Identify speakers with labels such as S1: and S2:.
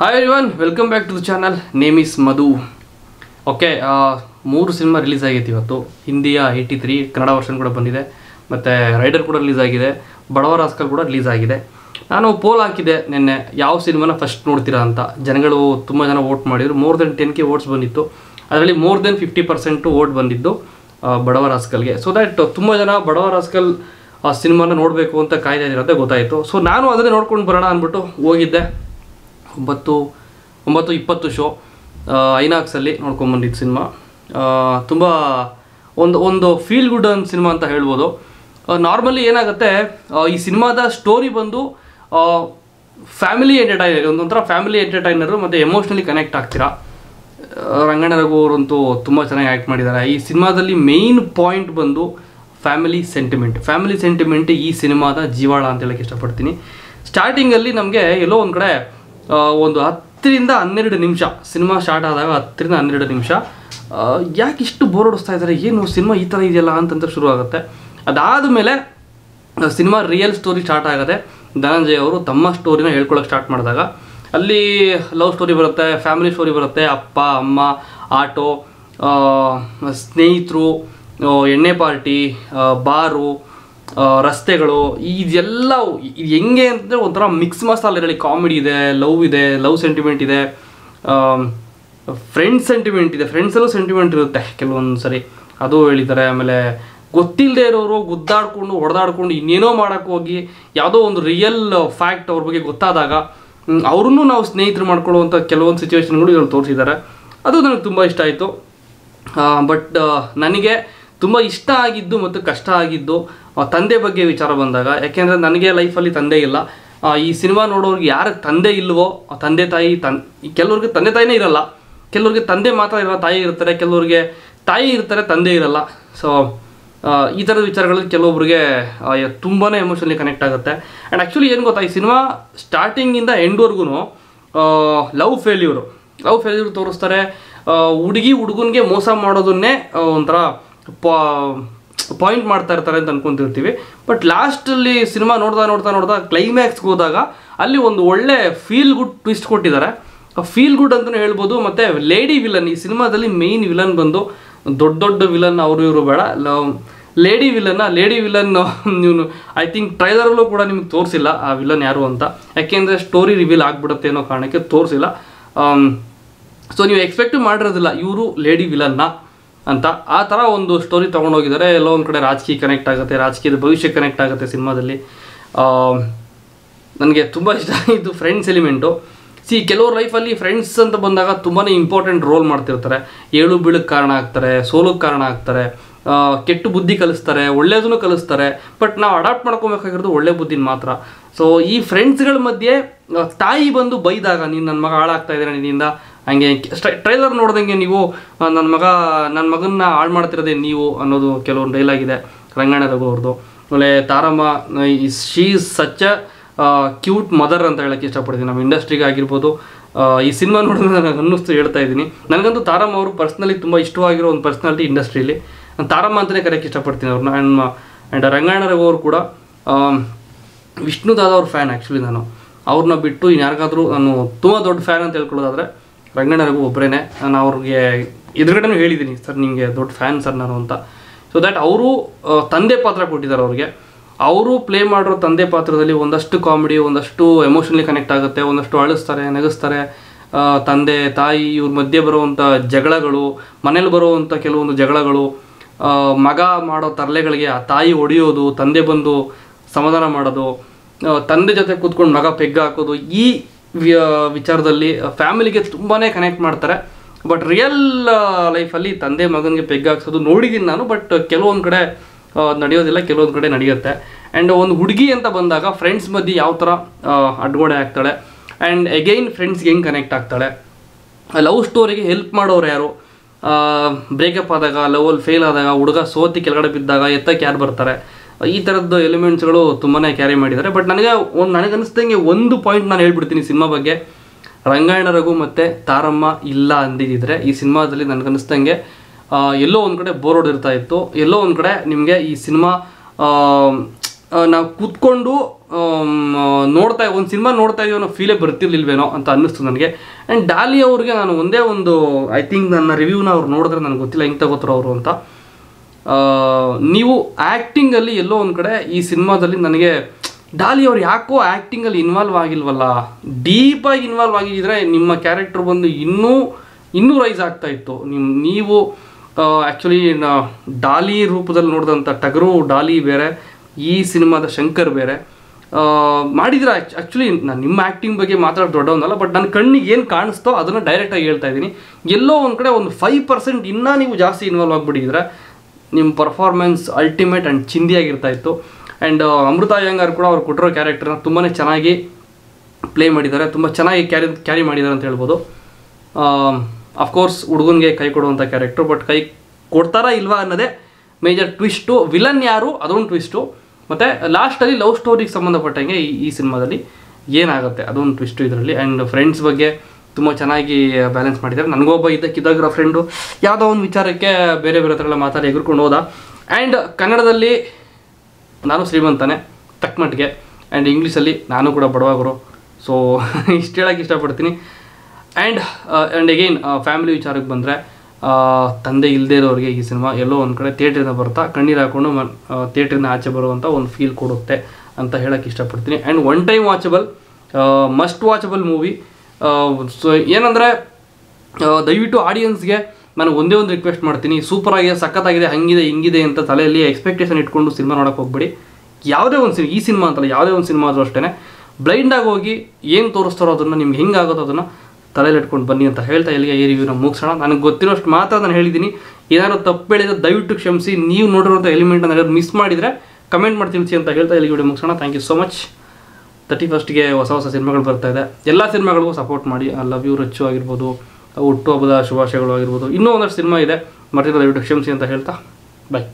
S1: Hi everyone welcome back to the channel name is Madhu okay ಮೂರು cinema release ಆಗೈತೆ ಇವತ್ತು. ಹಿಂದಿಯ eighty three Kannada version ಕೂಡ ಬಂದಿದೆ. ಮತ್ತು ರೈಡರ್ ಕೂಡ ರಿಲೀಸ್ ಆಗಿದೆ. ಬಡವ ರಾಸ್ಕಲ್ ಕೂಡ ರಿಲೀಸ್ ಆಗಿದೆ. ನಾನು ಪೋಲ್ ಹಾಕಿದೆ ನಿನ್ನೆ, ಯಾವ ಸಿನಿಮಾನ ಫಸ್ಟ್ ನೋಡ್ತೀರಾ ಅಂತ. ಜನಗಳು ತುಂಬ ಜನ ವೋಟ್ ಮಾಡಿದರು. More than ten K votes ಬಂದಿತ್ತು. ಅದರಲ್ಲಿ more than fifty percent vote ಬಂದಿದ್ದು ಬಡವರ ಆಸ್ಕಲ್ಗೆ ಸೊ ದ್ಯಾಟ್ ತುಂಬ ಜನ ಬಡವರ ಆಸ್ಕಲ್ ಆ ಸಿನಿಮಾನ ನೋಡಬೇಕು ಅಂತ ಕಾಯ್ದೆ ಇರೋದೇ ಗೊತ್ತಾಯಿತು. ಸೊ ನಾನು ಅದನ್ನೇ ನೋಡ್ಕೊಂಡು ಬರೋಣ ಅಂದ್ಬಿಟ್ಟು ಹೋಗಿದ್ದೆ. ಒಂಬತ್ತು ಒಂಬತ್ತು ಇಪ್ಪತ್ತು ಶೋ ಐನಾಕ್ಸಲ್ಲಿ ನೋಡ್ಕೊಂಬಂದಿದ್ದು ಸಿನಿಮಾ. ತುಂಬ ಒಂದು ಒಂದು ಫೀಲ್ ಗುಡ್ ಅನ್ ಸಿನಿಮಾ ಅಂತ ಹೇಳ್ಬೋದು. ನಾರ್ಮಲಿ ಏನಾಗುತ್ತೆ ಈ ಸಿನಿಮಾದ ಸ್ಟೋರಿ ಬಂದು ಫ್ಯಾಮಿಲಿ ಎಂಟರ್ಟೈನರ್ ಒಂದೊಂಥರ ಫ್ಯಾಮಿಲಿ ಎಂಟರ್ಟೈನರು ಮತ್ತು ಎಮೋಷ್ನಲಿ ಕನೆಕ್ಟ್ ಆಗ್ತೀರಾ? ರಂಗಣ್ಣ ರಘು ಅವರಂತೂ ತುಂಬ ಚೆನ್ನಾಗಿ ಆ್ಯಕ್ಟ್ ಮಾಡಿದ್ದಾರೆ. ಈ ಸಿನಿಮಾದಲ್ಲಿ ಮೇಯ್ನ್ ಪಾಯಿಂಟ್ ಬಂದು ಫ್ಯಾಮಿಲಿ ಸೆಂಟಿಮೆಂಟ್ ಫ್ಯಾಮಿಲಿ ಸೆಂಟಿಮೆಂಟ್ ಈ ಸಿನಿಮಾದ ಜೀವಾಳ ಅಂತ ಹೇಳಕ್ಕೆ ಇಷ್ಟಪಡ್ತೀನಿ. ಸ್ಟಾರ್ಟಿಂಗಲ್ಲಿ ನಮಗೆ ಎಲ್ಲೋ ಒಂದು ಕಡೆ ಒಂದು ಹತ್ತರಿಂದ ಹನ್ನೆರಡು ನಿಮಿಷ. ಸಿನಿಮಾ ಸ್ಟಾರ್ಟ್ ಆದಾಗ ಹತ್ತರಿಂದ ಹನ್ನೆರಡು ನಿಮಿಷ. ಯಾಕೆ ಇಷ್ಟು ಬೋರ್ ಹೊಡಿಸ್ತಾ ಇದ್ದಾರೆ? ಏನು ಸಿನಿಮಾ ಈ ಥರ ಇದೆಯಲ್ಲ ಅಂತಂತ ಶುರು ಆಗುತ್ತೆ ಅದಾದಮೇಲೆ ಸಿನಿಮಾ ರಿಯಲ್ ಸ್ಟೋರಿ ಸ್ಟಾರ್ಟ್ ಆಗುತ್ತೆ ಧನಂಜಯ್ ಅವರು ತಮ್ಮ ಸ್ಟೋರಿನ ಹೇಳ್ಕೊಳಕ್ಕೆ ಸ್ಟಾರ್ಟ್ ಮಾಡಿದಾಗ, ಅಲ್ಲಿ ಲವ್ ಸ್ಟೋರಿ ಬರುತ್ತೆ ಫ್ಯಾಮಿಲಿ ಸ್ಟೋರಿ ಬರುತ್ತೆ, ಅಪ್ಪ, ಅಮ್ಮ, ಆಟೋ ಸ್ನೇಹಿತರು ಎಣ್ಣೆ ಪಾರ್ಟಿ ಬಾರು ರಸ್ತೆಗಳು ಇದೆಲ್ಲ ಇದು ಹೆಂಗೆ ಅಂದರೆ ಒಂಥರ ಮಿಕ್ಸ್ ಮಸಾಲೆ ಇದರಲ್ಲಿ ಕಾಮಿಡಿ ಇದೆ ಲವ್ ಇದೆ ಲವ್ ಸೆಂಟಿಮೆಂಟ್ ಇದೆ ಫ್ರೆಂಡ್ ಸೆಂಟಿಮೆಂಟ್ ಇದೆ ಫ್ರೆಂಡ್ಸಲ್ಲೂ ಸೆಂಟಿಮೆಂಟ್ ಇರುತ್ತೆ ಕೆಲವೊಂದು ಸರಿ. ಅದು ಹೇಳಿದ್ದಾರೆ, ಆಮೇಲೆ ಗೊತ್ತಿಲ್ಲದೆ ಇರೋರು ಗುದ್ದಾಡಿಕೊಂಡು, ಹೊಡೆದಾಡ್ಕೊಂಡು ಇನ್ನೇನೋ ಮಾಡೋಕ್ಕೆ ಹೋಗಿ ಯಾವುದೋ ಒಂದು ರಿಯಲ್ ಫ್ಯಾಕ್ಟ್ ಅವ್ರ ಬಗ್ಗೆ ಗೊತ್ತಾದಾಗ ಅವ್ರನ್ನೂ ನಾವು ಸ್ನೇಹಿತರು ಮಾಡ್ಕೊಳ್ಳುವಂಥ ಕೆಲವೊಂದು ಸಿಚುವೇಶನ್ಗಳು ಇವರು ತೋರಿಸಿದ್ದಾರೆ. ಅದು ನನಗೆ ತುಂಬ ಇಷ್ಟ ಆಯಿತು. ಬಟ್ ನನಗೆ ತುಂಬ ಇಷ್ಟ ಆಗಿದ್ದು ಮತ್ತು ಕಷ್ಟ ಆಗಿದ್ದು ತಂದೆ ಬಗ್ಗೆ ವಿಚಾರ ಬಂದಾಗ ಯಾಕೆಂದರೆ ನನಗೆ ಲೈಫಲ್ಲಿ ತಂದೆ ಇಲ್ಲ. ಈ ಸಿನಿಮಾ ನೋಡೋರಿಗೆ ಯಾರು ತಂದೆ ಇಲ್ಲವೋ ತಂದೆ ತಾಯಿ ತನ್ ಕೆಲವ್ರಿಗೆ ತಂದೆ ತಾಯಿನೇ ಇರಲ್ಲ. ಕೆಲವ್ರಿಗೆ ತಂದೆ ಮಾತ್ರ ಇರೋ ತಾಯಿ ಇರ್ತಾರೆ ಕೆಲವ್ರಿಗೆ ತಾಯಿ ಇರ್ತಾರೆ ತಂದೆ ಇರಲ್ಲ. ಸೊ ಈ ಥರದ ವಿಚಾರಗಳಲ್ಲಿ ಕೆಲವೊಬ್ರಿಗೆ ತುಂಬಾ ಎಮೋಷನಲಿ ಕನೆಕ್ಟ್ ಆಗುತ್ತೆ. ಆ್ಯಂಡ್ ಆ್ಯಕ್ಚುಲಿ ಏನು ಗೊತ್ತಾ ಈ ಸಿನಿಮಾ ಸ್ಟಾರ್ಟಿಂಗಿಂದ ಎಂಡ್ವರೆಗೂ ಲವ್ ಫೇಲ್ಯೂರು ಲವ್ ಫೇಲ್ಯೂರ್ ತೋರಿಸ್ತಾರೆ ಹುಡುಗಿ ಹುಡುಗನಿಗೆ ಮೋಸ ಮಾಡೋದನ್ನೇ ಆ, ಪಾಯಿಂಟ್ ಮಾಡ್ತಾ ಇರ್ತಾರೆ ಅಂತ ಅನ್ಕೊಂತಿರ್ತೀವಿ. ಬಟ್ ಲಾಸ್ಟಲ್ಲಿ ಸಿನಿಮಾ ನೋಡ್ತಾ ನೋಡ್ತಾ ನೋಡ್ತಾ ಕ್ಲೈಮ್ಯಾಕ್ಸ್ಗೆ ಹೋದಾಗ ಅಲ್ಲಿ ಒಂದು ಒಳ್ಳೆ ಫೀಲ್ ಗುಡ್ ಟ್ವಿಸ್ಟ್ ಕೊಟ್ಟಿದ್ದಾರೆ. ಫೀಲ್ ಗುಡ್ ಅಂತಲೂ ಹೇಳ್ಬೋದು, ಮತ್ತು ಲೇಡಿ ವಿಲನ್ ಈ ಸಿನಿಮಾದಲ್ಲಿ ಮೇಯ್ನ್ ವಿಲನ್ ಬಂದು ದೊಡ್ಡ ದೊಡ್ಡ ವಿಲನ್ ಅವರು ಇವರು ಬೇಡ. ಲೇಡಿ ವಿಲನ್ನ ಲೇಡಿ ವಿಲನ್ ನೀವು ಐ ಥಿಂಕ್ ಟ್ರೈಲರಲ್ಲೂ ಕೂಡ ನಿಮ್ಗೆ ತೋರಿಸಿಲ್ಲ ಆ ವಿಲನ್ ಯಾರು ಅಂತ. ಯಾಕೆಂದರೆ ಸ್ಟೋರಿ ರಿವೀಲ್ ಆಗಿಬಿಡುತ್ತೆ ಅನ್ನೋ ಕಾರಣಕ್ಕೆ ತೋರಿಸಿಲ್ಲ. ಸೊ ನೀವು ಎಕ್ಸ್ಪೆಕ್ಟ್ ಮಾಡಿರೋದಿಲ್ಲ ಇವರು ಲೇಡಿ ವಿಲನ್ನ ಅಂತ ಆ ಥರ ಒಂದು ಸ್ಟೋರಿ ತೊಗೊಂಡೋಗಿದ್ದಾರೆ. ಎಲ್ಲೋ ಒಂದು ಕಡೆ ರಾಜಕೀಯ ಕನೆಕ್ಟ್ ಆಗುತ್ತೆ, ರಾಜಕೀಯದ ಭವಿಷ್ಯ ಕನೆಕ್ಟ್ ಆಗುತ್ತೆ ಸಿನಿಮಾದಲ್ಲಿ. ನನಗೆ ತುಂಬ ಇಷ್ಟ ಇದು ಫ್ರೆಂಡ್ಸ್ ಎಲಿಮೆಂಟು ಸಿ ಕೆಲವ್ರ ಲೈಫಲ್ಲಿ ಫ್ರೆಂಡ್ಸ್ ಅಂತ ಬಂದಾಗ ತುಂಬಾ ಇಂಪಾರ್ಟೆಂಟ್ ರೋಲ್ ಮಾಡ್ತಿರ್ತಾರೆ. ಏಳು ಬೀಳಕ್ಕೆ ಕಾರಣ ಆಗ್ತಾರೆ ಸೋಲಕ್ಕೆ ಕಾರಣ ಆಗ್ತಾರೆ ಕೆಟ್ಟು ಬುದ್ಧಿ ಕಲಿಸ್ತಾರೆ, ಒಳ್ಳೇದನ್ನು ಕಲಿಸ್ತಾರೆ. ಬಟ್ ನಾವು ಅಡಾಪ್ಟ್ ಮಾಡ್ಕೊಬೇಕಾಗಿರೋದು ಒಳ್ಳೆ ಬುದ್ಧಿನ ಮಾತ್ರ. ಸೊ ಈ ಫ್ರೆಂಡ್ಸ್ಗಳ ಮಧ್ಯೆ ತಾಯಿ ಬಂದು ಬೈದಾಗ, ನೀನು ನನ್ನ ಮಗ ಹಾಳಾಗ್ತಾ ಇದ್ದಾರೆ ನಿನ್ನಿಂದ ಹಂಗೆ ಟ್ರೈಲರ್ ನೋಡ್ದಂಗೆ ನೀವು ನನ್ನ ಮಗ ನನ್ನ ಮಗನ್ನ ಹಾಳು ಮಾಡ್ತಿರೋದೇ ನೀವು ಅನ್ನೋದು ಕೆಲವೊಂದು ಡೈಲಾಗ್ ಇದೆ ರಂಗಣ್ಣ ರಘು ಅವ್ರದ್ದು ಆಮೇಲೆ Taramma she such a cute mother ಅಂತ ಹೇಳಕ್ಕೆ ಇಷ್ಟಪಡ್ತೀನಿ. ನಮ್ಮ ಇಂಡಸ್ಟ್ರಿಗೆ ಆಗಿರ್ಬೋದು. ಈ ಸಿನಿಮಾ ನೋಡಿದ್ರೆ ನನಗೆ ಅನ್ನಿಸ್ತು ಹೇಳ್ತಾ ಇದ್ದೀನಿ. ನನಗಂತೂ ತಾರಮ್ಮ ಅವರು ಪರ್ಸ್ನಲಿ ತುಂಬ ಇಷ್ಟವಾಗಿರೋ ಒಂದು ಪರ್ಸ್ನಾಲಿಟಿ ಇಂಡಸ್ಟ್ರೀಲಿ ನಾನು ತಾರಮ್ಮ ಅಂತಲೇ ಕರೆಯೋಕ್ಕೆ ಇಷ್ಟಪಡ್ತೀನಿ ಅವ್ರನ್ನ ಆ್ಯಂಡ್ ಆ್ಯಂಡ್ ರಂಗಾಯಣ ಅವರು ಕೂಡ ವಿಷ್ಣು ದಾದ ಅವ್ರ ಫ್ಯಾನ್ ಆ್ಯಕ್ಚುಲಿ ನಾನು. ಅವ್ರನ್ನ ಬಿಟ್ಟು ಇನ್ಯಾರಿಗಾದ್ರೂ ನಾನು ತುಂಬ ದೊಡ್ಡ ಫ್ಯಾನ್ ಅಂತ ಹೇಳ್ಕೊಳ್ಳೋದಾದ್ರೆ ರಂಗಣ್ಣ ರಘು ಒಬ್ಬರೇ ನಾನು ಅವ್ರಿಗೆ ಎದುರುಗಡೆನೂ ಹೇಳಿದ್ದೀನಿ, ಸರ್ ನಿಮಗೆ ದೊಡ್ಡ ಫ್ಯಾನ್ ಸರ್ ನಾನು ಅಂತ. ಸೊ ದ್ಯಾಟ್ ಅವರು ತಂದೆ ಪಾತ್ರ ಕೊಟ್ಟಿದ್ದಾರೆ ಅವ್ರಿಗೆ. ಅವರು ಪ್ಲೇ ಮಾಡಿರೋ ತಂದೆ ಪಾತ್ರದಲ್ಲಿ ಒಂದಷ್ಟು ಕಾಮಿಡಿ ಒಂದಷ್ಟು ಎಮೋಷನಲಿ ಕನೆಕ್ಟ್ ಆಗುತ್ತೆ, ಒಂದಷ್ಟು ಅಳಿಸ್ತಾರೆ, ನಗಿಸ್ತಾರೆ. ತಂದೆ, ತಾಯಿ, ಇವ್ರ ಮಧ್ಯೆ ಬರುವಂಥ ಜಗಳಗಳು, ಮನೇಲಿ ಬರುವಂಥ ಕೆಲವೊಂದು ಜಗಳಗಳು ಮಗ ಮಾಡೋ ತರಲೆಗಳಿಗೆ ಆ ತಾಯಿ ಹೊಡೆಯೋದು, ತಂದೆ ಬಂದು ಸಮಾಧಾನ ಮಾಡೋದು ತಂದೆ ಜೊತೆ ಕೂತ್ಕೊಂಡು ಮಗ ಪೆಗ್ಗ ಹಾಕೋದು, ಈ ವಿಚಾರದಲ್ಲಿ ಫ್ಯಾಮಿಲಿಗೆ ತುಂಬಾ ಕನೆಕ್ಟ್ ಮಾಡ್ತಾರೆ. ಬಟ್ ರಿಯಲ್ ಲೈಫಲ್ಲಿ ತಂದೆ ಮಗನಿಗೆ ಪೆಗ್ ಹಾಕ್ಸೋದು ನೋಡಿದ್ದೀನಿ ನಾನು ಬಟ್ ಕೆಲವೊಂದು ಕಡೆ ನಡೆಯೋದಿಲ್ಲ, ಕೆಲವೊಂದು ಕಡೆ ನಡೆಯುತ್ತೆ. ಆ್ಯಂಡ್ ಒಂದು ಹುಡುಗಿ ಅಂತ ಬಂದಾಗ ಫ್ರೆಂಡ್ಸ್ ಮಧ್ಯೆ ಯಾವ ಥರ ಅಡ್ಗೋಡೆ ಆಗ್ತಾಳೆ. ಆ್ಯಂಡ್ ಎಗೈನ್ ಫ್ರೆಂಡ್ಸ್ಗೆ ಹೆಂಗೆ ಕನೆಕ್ಟ್ ಆಗ್ತಾಳೆ. ಲವ್ ಸ್ಟೋರಿಗೆ ಹೆಲ್ಪ್ ಮಾಡೋರು ಯಾರು? ಬ್ರೇಕಪ್ ಆದಾಗ ಲವಲ್ಲಿ ಫೇಲ್ ಆದಾಗ, ಹುಡುಗ ಸೋತಿ ಕೆಳಗಡೆ ಬಿದ್ದಾಗ ಎತ್ತಕ್ಕೆ ಯಾರು ಬರ್ತಾರೆ? ಈ ಥರದ್ದು ಎಲಿಮೆಂಟ್ಸ್ಗಳು ತುಂಬಾ ಕ್ಯಾರಿ ಮಾಡಿದ್ದಾರೆ. ಬಟ್ ನನಗೆ ಒಂದು ನನಗನ್ನಿಸ್ದಂಗೆ ಒಂದು ಪಾಯಿಂಟ್ ನಾನು ಹೇಳ್ಬಿಡ್ತೀನಿ ಸಿನಿಮಾ ಬಗ್ಗೆ. ರಂಗಾಯಣ ರಘು ಮತ್ತು ತಾರಮ್ಮ ಇಲ್ಲ ಅಂದಿದ್ದರೆ ಈ ಸಿನಿಮಾದಲ್ಲಿ ನನಗನ್ನಿಸ್ದಂಗೆ ಎಲ್ಲೋ ಒಂದು ಕಡೆ ಬೋರ್ ಹೊಡಿರ್ತಾ ಇತ್ತು. ಎಲ್ಲೋ ಒಂದು ಕಡೆ ನಿಮಗೆ ಈ ಸಿನಿಮಾ ನಾವು ಕೂತ್ಕೊಂಡು ನೋಡ್ತಾ ಒಂದು ಸಿನಿಮಾ ನೋಡ್ತಾ ಇದೀವಿ ಅನ್ನೋ ಫೀಲೇ ಬರ್ತಿರ್ಲಿಲ್ವೇನೋ ಅಂತ ಅನ್ನಿಸ್ತು ನನಗೆ. ಆ್ಯಂಡ್ ಡಾಲಿ ಅವ್ರಿಗೆ ನಾನು ಒಂದೇ ಒಂದು ಐ ಥಿಂಕ್ ನನ್ನ ರಿವ್ಯೂನ ಅವ್ರು ನೋಡಿದ್ರೆ ನನಗೆ ಗೊತ್ತಿಲ್ಲ ಹೆಂಗೆ ತಗೋತಾರೋ ಅವರು ಅಂತ. ನೀವು ಆ್ಯಕ್ಟಿಂಗಲ್ಲಿ ಎಲ್ಲೋ ಒಂದು ಕಡೆ ಈ ಸಿನಿಮಾದಲ್ಲಿ ನನಗೆ, ಡಾಲಿ ಅವ್ರು ಯಾಕೋ ಆ್ಯಕ್ಟಿಂಗಲ್ಲಿ ಇನ್ವಾಲ್ವ್ ಆಗಿಲ್ವಲ್ಲ? ಡೀಪಾಗಿ ಇನ್ವಾಲ್ವ್ ಆಗಿದ್ದರೆ ನಿಮ್ಮ ಕ್ಯಾರೆಕ್ಟರ್ ಬಂದು ಇನ್ನೂ ಇನ್ನೂ ರೈಸ್ ಆಗ್ತಾ ಇತ್ತು. ನಿಮ್ಮ ನೀವು ಆ್ಯಕ್ಚುಲಿ ಡಾಲಿ ರೂಪದಲ್ಲಿ ನೋಡಿದಂಥ ಟಗರು, ಡಾಲಿ ಬೇರೆ, ಈ ಸಿನಿಮಾದ ಶಂಕರ್ ಬೇರೆ. ಮಾಡಿದ್ರೆ ಆ್ಯಕ್ಚುಲಿ ನಾನು ನಿಮ್ಮ ಆ್ಯಕ್ಟಿಂಗ್ ಬಗ್ಗೆ ಮಾತಾಡೋದು ದೊಡ್ಡವನಲ್ಲ ಬಟ್ ನನ್ನ ಕಣ್ಣಿಗೆ ಏನು ಕಾಣಿಸ್ತೋ ಅದನ್ನು ಡೈರೆಕ್ಟಾಗಿ ಹೇಳ್ತಾ ಇದ್ದೀನಿ. ಎಲ್ಲೋ ಒಂದು ಕಡೆ ಒಂದು ಫೈವ್ ಪರ್ಸೆಂಟ್ ಇನ್ನೂ ನೀವು ಜಾಸ್ತಿ ಇನ್ವಾಲ್ವ್ ಆಗಿಬಿಟ್ಟಿದ್ರೆ ನಿಮ್ಮ ಪರ್ಫಾರ್ಮೆನ್ಸ್ ಅಲ್ಟಿಮೇಟ್ ಆ್ಯಂಡ್ ಚಿಂದಿಯಾಗಿರ್ತಾ ಇತ್ತು. ಆ್ಯಂಡ್ ಅಮೃತ ಅಯ್ಯಂಗಾರ್ ಕೂಡ ಅವ್ರು ಕೊಟ್ಟಿರೋ ಕ್ಯಾರೆಕ್ಟರ್ನ ತುಂಬಾ ಚೆನ್ನಾಗಿ ಪ್ಲೇ ಮಾಡಿದ್ದಾರೆ. ತುಂಬ ಚೆನ್ನಾಗಿ ಕ್ಯಾರಿ ಕ್ಯಾರಿ ಮಾಡಿದ್ದಾರೆ ಅಂತ ಹೇಳ್ಬೋದು. ಅಫ್ಕೋರ್ಸ್ ಹುಡುಗನಿಗೆ ಕೈ ಕೊಡುವಂಥ ಕ್ಯಾರೆಕ್ಟ್ರು ಬಟ್ ಕೈ ಕೊಡ್ತಾರಾ ಇಲ್ವಾ ಅನ್ನೋದೇ ಮೇಜರ್ ಟ್ವಿಸ್ಟು ವಿಲನ್ ಯಾರು? ಅದೊಂದು ಟ್ವಿಸ್ಟು ಮತ್ತು ಲಾಸ್ಟಲ್ಲಿ ಲವ್ ಸ್ಟೋರಿಗೆ ಸಂಬಂಧಪಟ್ಟಂಗೆ ಈ ಈ ಸಿನಿಮಾದಲ್ಲಿ ಏನಾಗುತ್ತೆ? ಅದೊಂದು ಟ್ವಿಸ್ಟು ಇದರಲ್ಲಿ. ಆ್ಯಂಡ್ ಫ್ರೆಂಡ್ಸ್ ಬಗ್ಗೆ ತುಂಬ ಚೆನ್ನಾಗಿ ಬ್ಯಾಲೆನ್ಸ್ ಮಾಡಿದ್ದಾರೆ. ನನಗೊಬ್ಬ ಇದ್ದಕ್ಕಿದ್ದಾಗಿರೋ ಫ್ರೆಂಡು ಯಾವುದೋ ಒಂದು ವಿಚಾರಕ್ಕೆ ಬೇರೆ ಬೇರೆ ಥರ ಮಾತಾಡಿ ಎಗರ್ಕೊಂಡು ಹೋದ. ಆ್ಯಂಡ್ ಕನ್ನಡದಲ್ಲಿ ನಾನು ಶ್ರೀಮಂತನೇ ತಕ್ಕ ಮಟ್ಟಿಗೆ. ಆ್ಯಂಡ್ ಇಂಗ್ಲೀಷಲ್ಲಿ ನಾನು ಕೂಡ ಬಡವಾಗರು. ಸೊ ಇಷ್ಟು ಹೇಳೋಕ್ಕೆ ಇಷ್ಟಪಡ್ತೀನಿ. ಆ್ಯಂಡ್ ಆ್ಯಂಡ್ ಎಗೈನ್ ಫ್ಯಾಮಿಲಿ ವಿಚಾರಕ್ಕೆ ಬಂದರೆ ತಂದೆ ಇಲ್ಲದೇ ಇರೋರಿಗೆ ಈ ಸಿನಿಮಾ ಎಲ್ಲೋ ಒಂದು ಕಡೆ ಥಿಯೇಟ್ರಿಂದ ಬರ್ತಾ ಕಣ್ಣೀರು ಹಾಕ್ಕೊಂಡು ಮನ್ ಥಿಯೇಟ್ರಿಂದ ಆಚೆ ಬರುವಂಥ ಒಂದು ಫೀಲ್ ಕೊಡುತ್ತೆ ಅಂತ ಹೇಳೋಕ್ಕೆ ಇಷ್ಟಪಡ್ತೀನಿ. And one time watchable must watchable movie so ಏನಂದರೆ ದಯವಿಟ್ಟು ಆಡಿಯನ್ಸ್ಗೆ ನಾನು ಒಂದೇ ಒಂದು ರಿಕ್ವೆಸ್ಟ್ ಮಾಡ್ತೀನಿ. ಸೂಪರಾಗಿದೆ, ಸಖತ್ತಾಗಿದೆ, ಹಂಗಿದೆ, ಹಿಂಗಿದೆ ಅಂತ ತಲೆಯಲ್ಲಿ ಎಕ್ಸ್ಪೆಕ್ಟೇಷನ್ ಇಟ್ಕೊಂಡು ಸಿನಿಮಾ ನೋಡೋಕೆ ಹೋಗ್ಬೇಡಿ. ಯಾವುದೇ ಒಂದು ಸಿನಿಮಾ ಈ ಸಿನಿಮಾ ಅಂತಲ್ಲ, ಯಾವುದೇ ಒಂದು ಸಿನಿಮಾ ಆದರೂ ಅಷ್ಟೇ ಬ್ಲೈಂಡಾಗಿ ಹೋಗಿ ಏನು ತೋರಿಸ್ತಾರೋ ಅದನ್ನು, ನಿಮ್ಗೆ ಹೆಂಗಾಗೋದು ಅದನ್ನು ತಲೆಯಲ್ಲಿ ಇಟ್ಕೊಂಡು ಬನ್ನಿ ಅಂತ ಹೇಳ್ತಾ ಇಲ್ಲಿಗೆ ಈ ರಿವ್ಯೂನ ಮುಗಿಸೋಣ. ನನಗೆ ಗೊತ್ತಿರೋಷ್ಟು ಮಾತ್ರ ನಾನು ಹೇಳಿದ್ದೀನಿ. ಏನಾದರೂ ತಪ್ಪು ಹೇಳಿದ್ರೆ ದಯವಿಟ್ಟು ಕ್ಷಮಿಸಿ. ನೀವು ನೋಡಿರೋಂಥ ಎಲಿಮೆಂಟ್ ಏನಾದ್ರು ಮಿಸ್ ಮಾಡಿದರೆ ಕಮೆಂಟ್ ಮಾಡಿ ತಿಳಿಸಿ ಅಂತ ಹೇಳ್ತಾ ಇಲ್ಲಿಗೆ ವಿಡಿಯೋ ಮುಗಿಸೋಣ. Thank you so much thirty ಫಸ್ಟ್ಗೆ ಹೊಸ ಹೊಸ ಸಿನಿಮಾಗಳು ಬರ್ತಾ ಇದೆ. ಎಲ್ಲ ಸಿನಿಮಾಗಳಿಗೂ ಸಪೋರ್ಟ್ ಮಾಡಿ ಆ ಲವ್ ಯು ರಚ್ಚು ಆಗಿರ್ಬೋದು ಹುಟ್ಟುಹಬ್ಬದ ಶುಭಾಶಯಗಳು ಆಗಿರ್ಬೋದು, ಇನ್ನೂ ಒಂದಷ್ಟು ಸಿನಿಮಾ ಇದೆ. ಮರ್ತಿರೋ ದಯವಿಟ್ಟು ಕ್ಷಮಿಸಿ ಅಂತ ಹೇಳ್ತಾ ಬಾಯ್